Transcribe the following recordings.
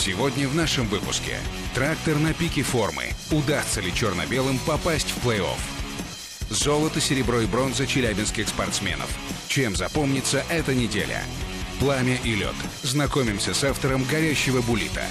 Сегодня в нашем выпуске. Трактор на пике формы. Удастся ли черно-белым попасть в плей-офф? Золото, серебро и бронза челябинских спортсменов. Чем запомнится эта неделя? Пламя и лед. Знакомимся с автором «Горящего булита».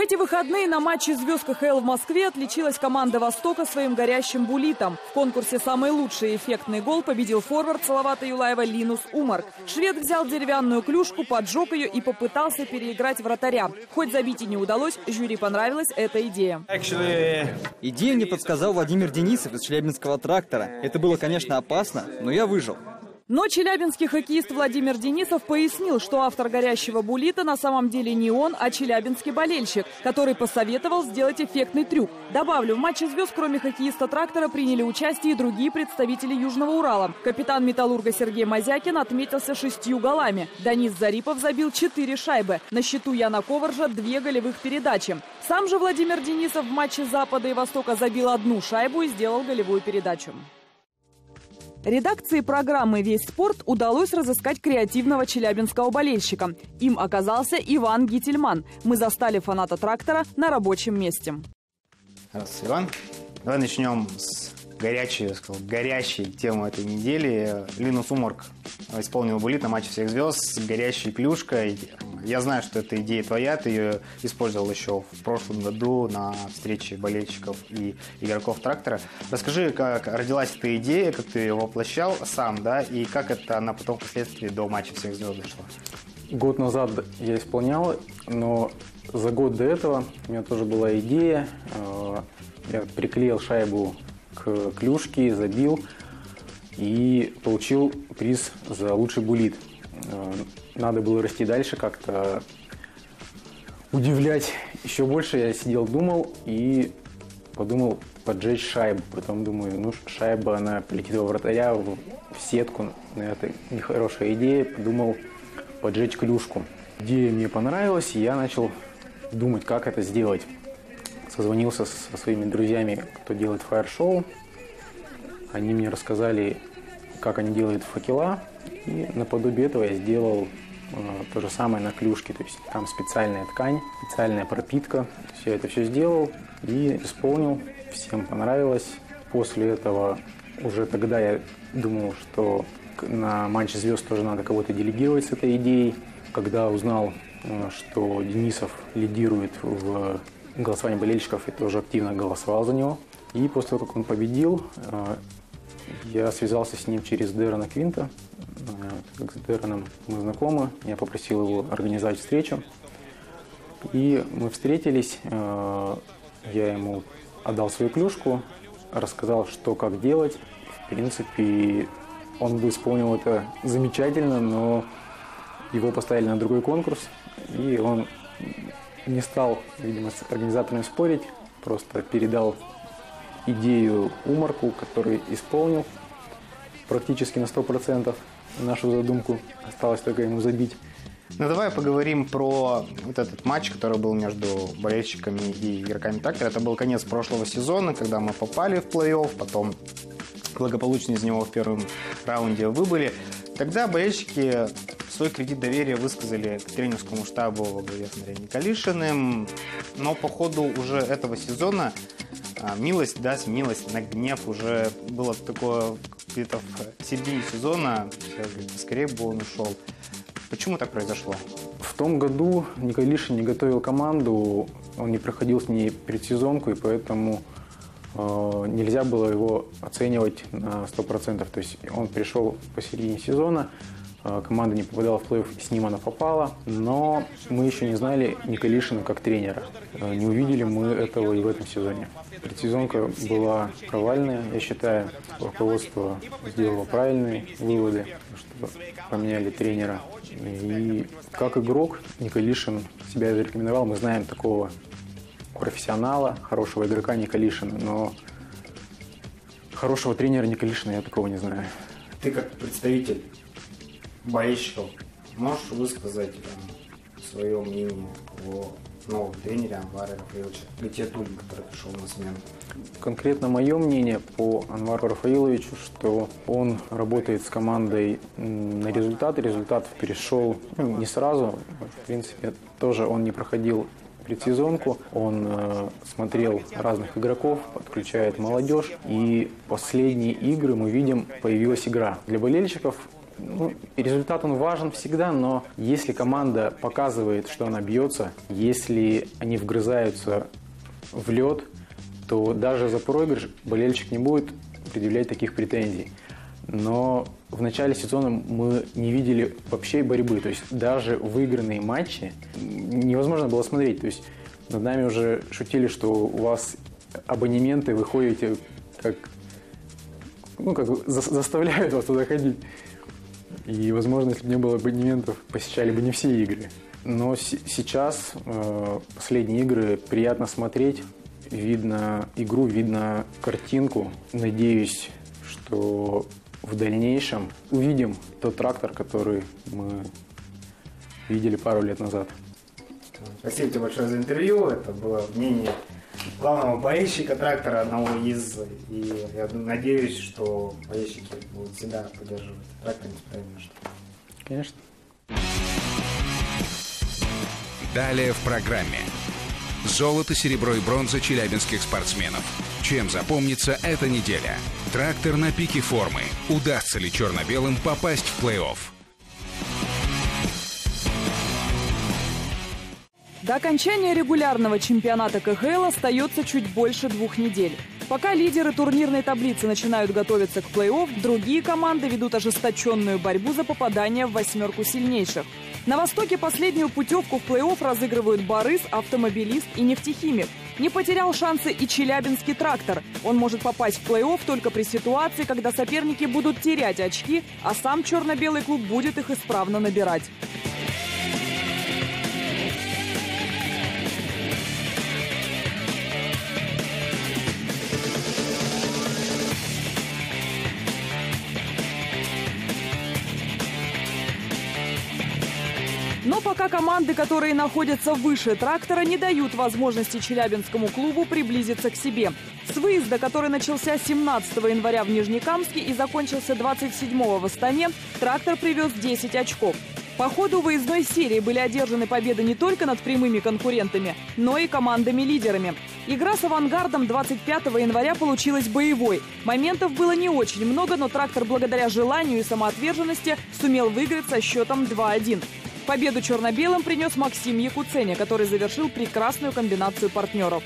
Эти выходные на матче звезд КХЛ в Москве отличилась команда «Востока» своим горящим булитом. В конкурсе «Самый лучший эффектный гол» победил форвард Салавата Юлаева Линус Умарк. Швед взял деревянную клюшку, поджег ее и попытался переиграть вратаря. Хоть забить и не удалось, жюри понравилась эта идея. Идею мне подсказал Владимир Денисов из Челябинского трактора. Это было, конечно, опасно, но я выжил. Но челябинский хоккеист Владимир Денисов пояснил, что автор «Горящего булита» на самом деле не он, а челябинский болельщик, который посоветовал сделать эффектный трюк. Добавлю, в матче звезд, кроме хоккеиста «Трактора», приняли участие и другие представители Южного Урала. Капитан «Металлурга» Сергей Мазякин отметился шестью голами. Данис Зарипов забил четыре шайбы. На счету Яна Коваржа две голевых передачи. Сам же Владимир Денисов в матче Запада и Востока забил одну шайбу и сделал голевую передачу. Редакции программы «Весь спорт» удалось разыскать креативного челябинского болельщика. Им оказался Иван Гительман. Мы застали фаната трактора на рабочем месте. Здравствуйте, Иван. Давай начнем с горячей, я сказал, горячей темы этой недели. Линус Уморг исполнил булит на матче всех звезд с горящей клюшкой. Я знаю, что эта идея твоя, ты ее использовал еще в прошлом году на встрече болельщиков и игроков трактора. Расскажи, как родилась эта идея, как ты ее воплощал сам, да, и как это она потом впоследствии до матча всех звезд дошла? Год назад я исполнял, но за год до этого у меня тоже была идея. Э, Я приклеил шайбу к клюшке, забил и получил приз за лучший булит. Э, Надо было расти дальше, как-то удивлять еще больше. Я сидел, думал и подумал поджечь шайбу. Потом думаю, ну шайба, она полетит во вратаря, в сетку. Ну, Это нехорошая идея. Подумал поджечь клюшку. Идея мне понравилась, и я начал думать, как это сделать. Созвонился со своими друзьями, кто делает фаер-шоу. Они мне рассказали, как они делают факела. И наподобие этого я сделал э, то же самое на клюшке. То есть там специальная ткань, специальная пропитка. Все это все сделал и исполнил. Всем понравилось. После этого уже тогда я думал, что на матч звезд тоже надо кого-то делегировать с этой идеей. Когда узнал, э, что Денисов лидирует в голосовании болельщиков, я тоже активно голосовал за него. И после того, как он победил, э, я связался с ним через Дэрона Квинта. Э, как с Дэроном мы знакомы, я попросил его организовать встречу. И мы встретились, э, я ему отдал свою клюшку, рассказал, что как делать. В принципе, он бы исполнил это замечательно, но его поставили на другой конкурс, и он не стал, видимо, с организаторами спорить, просто передал идею Умарку, который исполнил практически на 100% нашу задумку. Осталось только ему забить. Ну, давай поговорим про вот этот матч, который был между болельщиками и игроками трактора. Это был конец прошлого сезона, когда мы попали в плей-офф, потом благополучно из него в первом раунде выбыли. Тогда болельщики свой кредит доверия высказали к тренерскому штабу во главе с Андреем Николишиным, но по ходу уже этого сезона а, милость даст милость на гнев уже было такое где-то в середине сезона, скорее бы он ушел. Почему так произошло? В том году Николишин не готовил команду, он не проходил с ней предсезонку, и поэтому э, нельзя было его оценивать на 100%. То есть он пришел посередине сезона, команда не попадала в плей-офф, с ним она попала, но мы еще не знали Николишина как тренера. Э, не увидели мы этого и в этом сезоне. Предсезонка была провальная, я считаю, руководство сделало правильные выводы, что поменяли тренера. И как игрок Николишин себя зарекомендовал. Мы знаем такого профессионала, хорошего игрока Николишина, но хорошего тренера Николишина я такого не знаю. Ты как представитель болельщиков можешь высказать свое мнение о новом тренере Анваре Рафаиловиче Лететулин, который пришел на смену? Конкретно мое мнение по Анвару Рафаиловичу, что он работает с командой на результат. Результат перешел ну, не сразу. В принципе, тоже он не проходил предсезонку. Он э, смотрел разных игроков, подключает молодежь. И последние игры мы видим, появилась игра. Для болельщиков ну, результат он важен всегда, но если команда показывает, что она бьется, если они вгрызаются в лед, то даже за проигрыш болельщик не будет предъявлять таких претензий. Но в начале сезона мы не видели вообще борьбы. То есть даже выигранные матчи невозможно было смотреть. То есть над нами уже шутили, что у вас абонементы, вы ходите как, ну, как заставляют вас туда ходить. И, возможно, если бы не было абонементов, посещали бы не все игры. Но сейчас э, последние игры приятно смотреть. Видно игру, видно картинку. Надеюсь, что в дальнейшем увидим тот трактор, который мы видели пару лет назад. Спасибо тебе большое за интервью. Это было мнение главного болельщика трактора, одного из. И я надеюсь, что болельщики будут всегда поддерживать трактор, несмотря ни на что. Конечно. Далее в программе. Золото, серебро и бронза челябинских спортсменов. Чем запомнится эта неделя? Трактор на пике формы. Удастся ли черно-белым попасть в плей-офф? До окончания регулярного чемпионата КХЛ остается чуть больше двух недель. Пока лидеры турнирной таблицы начинают готовиться к плей-офф, другие команды ведут ожесточенную борьбу за попадание в восьмерку сильнейших. На Востоке последнюю путевку в плей-офф разыгрывают Борис, Автомобилист и Нефтехимик. Не потерял шансы и Челябинский трактор. Он может попасть в плей-офф только при ситуации, когда соперники будут терять очки, а сам черно-белый клуб будет их исправно набирать. Пока команды, которые находятся выше трактора, не дают возможности Челябинскому клубу приблизиться к себе. С выезда, который начался 17 января в Нижнекамске и закончился 27 в Астане, трактор привез 10 очков. По ходу выездной серии были одержаны победы не только над прямыми конкурентами, но и командами-лидерами. Игра с «Авангардом» 25 января получилась боевой. Моментов было не очень много, но трактор благодаря желанию и самоотверженности сумел выиграть со счетом 2-1. Победу черно-белым принес Максим Якуценя, который завершил прекрасную комбинацию партнеров.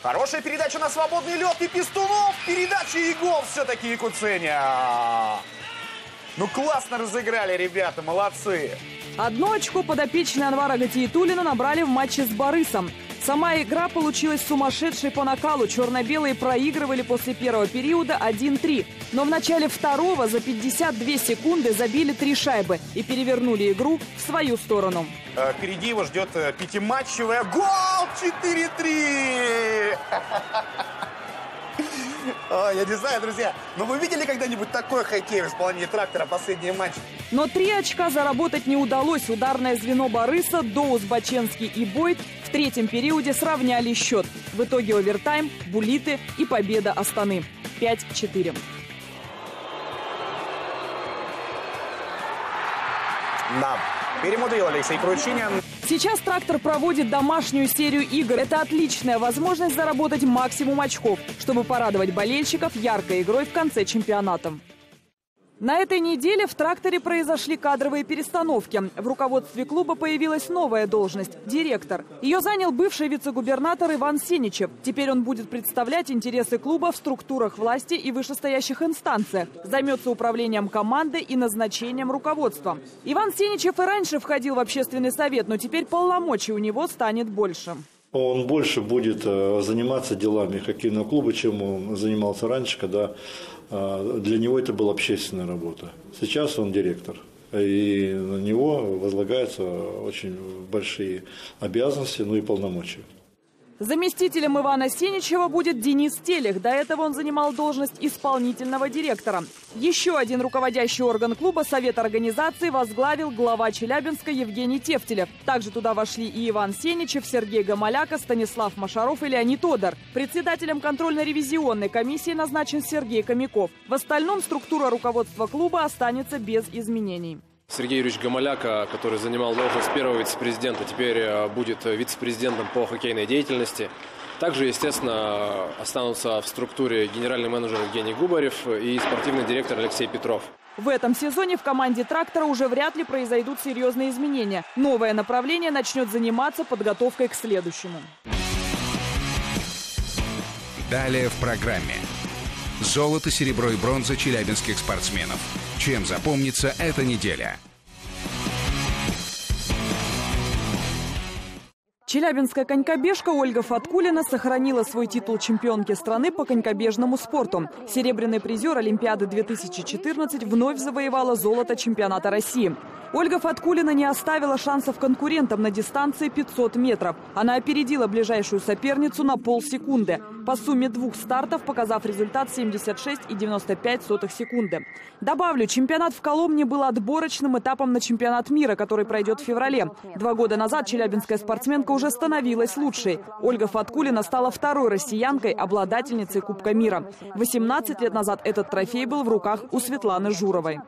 Хорошая передача на свободный лед и Пестунов. Передача и гол все-таки Якуценя. Ну классно разыграли ребята, молодцы. Одно очко подопечные Анвара Гатиетулина набрали в матче с Борисом. Сама игра получилась сумасшедшей по накалу. Черно-белые проигрывали после первого периода 1-3. Но в начале второго за 52 секунды забили три шайбы и перевернули игру в свою сторону. Э, впереди его ждет э, пятиматчевая гол 4-3. О, я не знаю, друзья, но вы видели когда-нибудь такой хоккей в исполнении трактора последние матчи? Но три очка заработать не удалось. Ударное звено Бориса, Доус, Баченский и Бойт в третьем периоде сравняли счет. В итоге овертайм, булиты и победа Астаны. 5-4. Да, перемудрил Алексей Кручинин. Сейчас трактор проводит домашнюю серию игр. Это отличная возможность заработать максимум очков, чтобы порадовать болельщиков яркой игрой в конце чемпионата. На этой неделе в тракторе произошли кадровые перестановки. В руководстве клуба появилась новая должность – директор. Ее занял бывший вице-губернатор Иван Сеничев. Теперь он будет представлять интересы клуба в структурах власти и вышестоящих инстанциях. Займется управлением команды и назначением руководства. Иван Сеничев и раньше входил в общественный совет, но теперь полномочий у него станет больше. Он больше будет э, заниматься делами хоккейного клуба, чем он занимался раньше, когда для него это была общественная работа. Сейчас он директор. И на него возлагаются очень большие обязанности, ну и полномочия. Заместителем Ивана Сеничева будет Денис Телех. До этого он занимал должность исполнительного директора. Еще один руководящий орган клуба Совет организации возглавил глава Челябинска Евгений Тефтелев. Также туда вошли и Иван Сеничев, Сергей Гамаляка, Станислав Машаров и Леонид Одер. Председателем контрольно-ревизионной комиссии назначен Сергей Комяков. В остальном структура руководства клуба останется без изменений. Сергей Юрьевич Гамаляка, который занимал должность первого вице-президента, теперь э, будет вице-президентом по хоккейной деятельности. Также, естественно, останутся в структуре генеральный менеджер Евгений Губарев и спортивный директор Алексей Петров. В этом сезоне в команде «Трактора» уже вряд ли произойдут серьезные изменения. Новое направление начнет заниматься подготовкой к следующему. Далее в программе. Золото, серебро и бронза челябинских спортсменов. Чем запомнится эта неделя? Челябинская конькобежка Ольга Фаткулина сохранила свой титул чемпионки страны по конькобежному спорту. Серебряный призер Олимпиады 2014 вновь завоевала золото чемпионата России. Ольга Фаткулина не оставила шансов конкурентам на дистанции 500 метров. Она опередила ближайшую соперницу на полсекунды. По сумме двух стартов, показав результат 76,95 секунды. Добавлю, чемпионат в Коломне был отборочным этапом на чемпионат мира, который пройдет в феврале. Два года назад челябинская спортсменка уже становилась лучшей. Ольга Фаткулина стала второй россиянкой, обладательницей Кубка мира. 18 лет назад этот трофей был в руках у Светланы Журовой.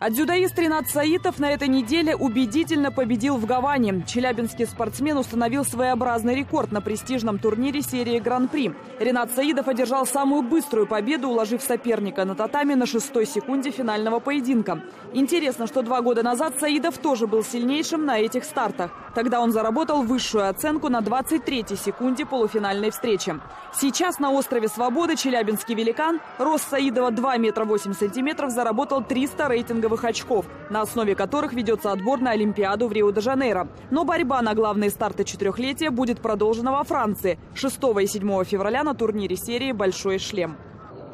А дзюдоист Ренат Саитов на этой неделе убедительно победил в Гаване. Челябинский спортсмен установил своеобразный рекорд на престижном турнире серии Гран-при. Ренат Саидов одержал самую быструю победу, уложив соперника на татами на шестой секунде финального поединка. Интересно, что два года назад Саидов тоже был сильнейшим на этих стартах. Тогда он заработал высшую оценку на 23-й секунде полуфинальной встречи. Сейчас на острове Свободы челябинский великан, рост Саидова 2 метра 8 сантиметров, заработал 300 рейтинговых очков, на основе которых ведется отбор на Олимпиаду в Рио-де-Жанейро. Но борьба на главные старты четырехлетия будет продолжена во Франции 6 и 7 февраля на турнире серии «Большой шлем».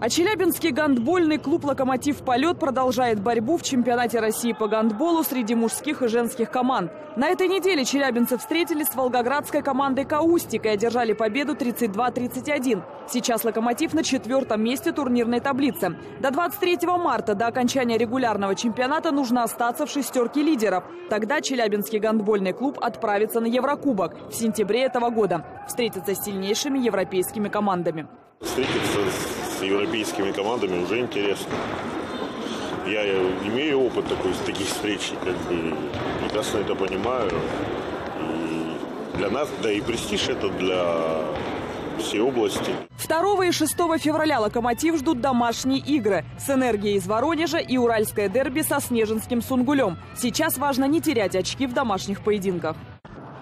А Челябинский гандбольный клуб «Локомотив Полет» продолжает борьбу в чемпионате России по гандболу среди мужских и женских команд. На этой неделе челябинцы встретились с волгоградской командой «Каустик» и одержали победу 32-31. Сейчас «Локомотив» на четвертом месте турнирной таблицы. До 23 марта, до окончания регулярного чемпионата, нужно остаться в шестерке лидеров. Тогда Челябинский гандбольный клуб отправится на Еврокубок в сентябре этого года. Встретится с сильнейшими европейскими командами. Встретиться европейскими командами уже интересно. Я имею опыт такой, таких встреч, как бы прекрасно это понимаю. И для нас, да и престиж это для всей области. 2 и 6 февраля «Локомотив» ждут домашние игры с «Энергией» из Воронежа и уральское дерби со Снежинским «Сунгулем». Сейчас важно не терять очки в домашних поединках.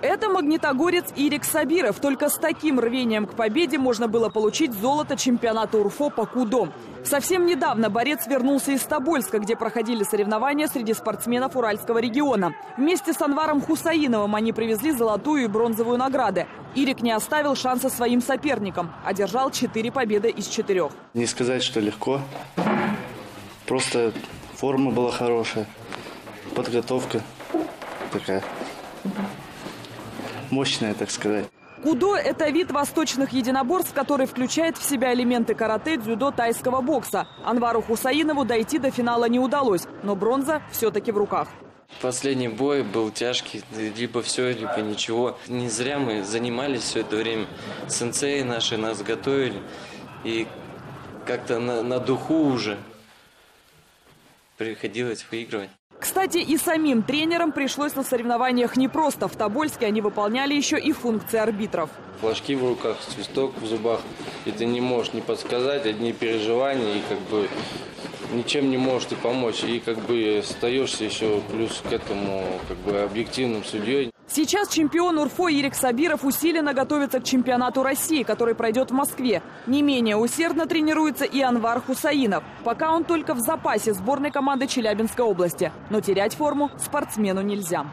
Это магнитогорец Ирик Сабиров. Только с таким рвением к победе можно было получить золото чемпионата УРФО по КУДО. Совсем недавно борец вернулся из Тобольска, где проходили соревнования среди спортсменов Уральского региона. Вместе с Анваром Хусаиновым они привезли золотую и бронзовую награды. Ирик не оставил шанса своим соперникам. Одержал четыре победы из четырех. Не сказать, что легко. Просто форма была хорошая, подготовка такая мощная, так сказать. Кудо – это вид восточных единоборств, который включает в себя элементы карате, дзюдо, тайского бокса. Анвару Хусаинову дойти до финала не удалось, но бронза все-таки в руках. Последний бой был тяжкий, либо все, либо ничего. Не зря мы занимались все это время. Сенсеи наши нас готовили. И как-то на, на духу уже приходилось выигрывать. Кстати, и самим тренерам пришлось на соревнованиях не просто. В Тобольске они выполняли еще и функции арбитров. Флажки в руках, свисток в зубах. И ты не можешь не подсказать, одни переживания, и как бы ничем не можешь ты помочь. И как бы остаешься еще плюс к этому как бы объективным судьей. Сейчас чемпион УРФО Ирик Сабиров усиленно готовится к чемпионату России, который пройдет в Москве. Не менее усердно тренируется и Анвар Хусаинов. Пока он только в запасе сборной команды Челябинской области. Но терять форму спортсмену нельзя.